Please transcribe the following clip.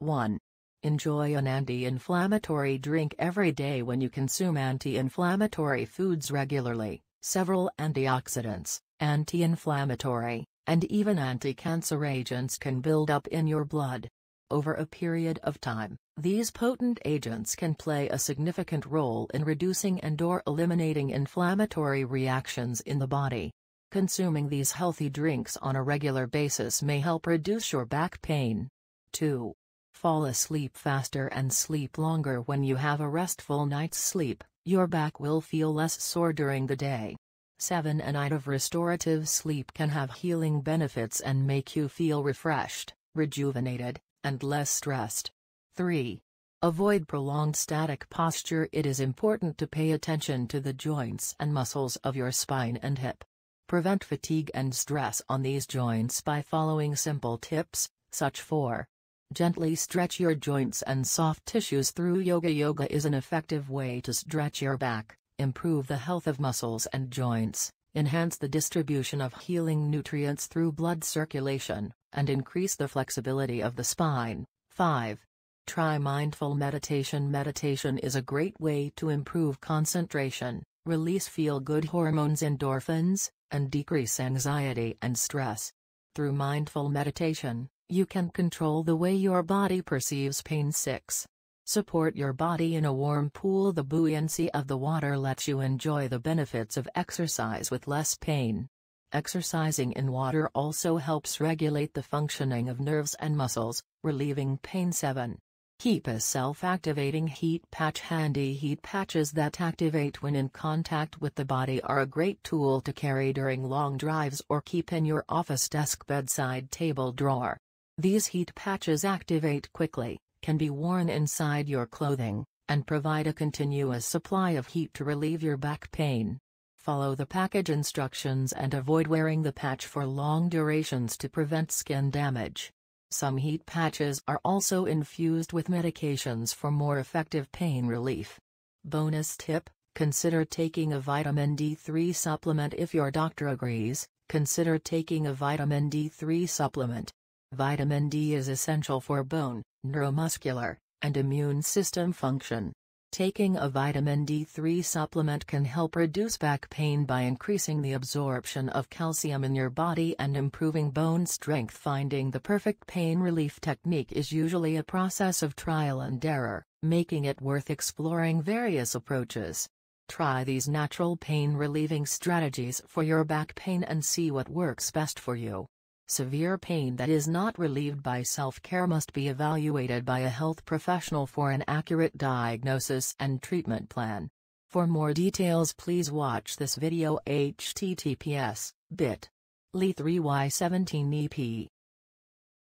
1. Enjoy an anti-inflammatory drink every day when you consume anti-inflammatory foods regularly. Several antioxidants, anti-inflammatory, and even anti-cancer agents can build up in your blood. Over a period of time, these potent agents can play a significant role in reducing and or eliminating inflammatory reactions in the body. Consuming these healthy drinks on a regular basis may help reduce your back pain. 2. Fall asleep faster and sleep longer when you have a restful night's sleep, your back will feel less sore during the day. 7. A night of restorative sleep can have healing benefits and make you feel refreshed, rejuvenated, and less stressed. 3. Avoid prolonged static posture It is important to pay attention to the joints and muscles of your spine and hip. Prevent fatigue and stress on these joints by following simple tips, such 4. Gently stretch your joints and soft tissues through yoga. Yoga is an effective way to stretch your back, improve the health of muscles and joints, enhance the distribution of healing nutrients through blood circulation, and increase the flexibility of the spine. 5. Try mindful meditation. Meditation is a great way to improve concentration, release feel good hormones endorphins, and decrease anxiety and stress. Through mindful meditation, you can control the way your body perceives pain. 6. Support your body in a warm pool. The buoyancy of the water lets you enjoy the benefits of exercise with less pain. Exercising in water also helps regulate the functioning of nerves and muscles, relieving pain. 7. Keep a self-activating heat patch handy. Heat patches that activate when in contact with the body are a great tool to carry during long drives or keep in your office desk bedside table drawer. These heat patches activate quickly, can be worn inside your clothing, and provide a continuous supply of heat to relieve your back pain. Follow the package instructions and avoid wearing the patch for long durations to prevent skin damage. Some heat patches are also infused with medications for more effective pain relief. Bonus tip Consider taking a vitamin D3 supplement if your doctor agrees. Consider taking a vitamin D3 supplement. Vitamin D is essential for bone, neuromuscular, and immune system function. Taking a vitamin D3 supplement can help reduce back pain by increasing the absorption of calcium in your body and improving bone strength. Finding the perfect pain relief technique is usually a process of trial and error, making it worth exploring various approaches. Try these natural pain relieving strategies for your back pain and see what works best for you. Severe pain that is not relieved by self-care must be evaluated by a health professional for an accurate diagnosis and treatment plan. For more details please watch this video https bit. Li 3y17 EP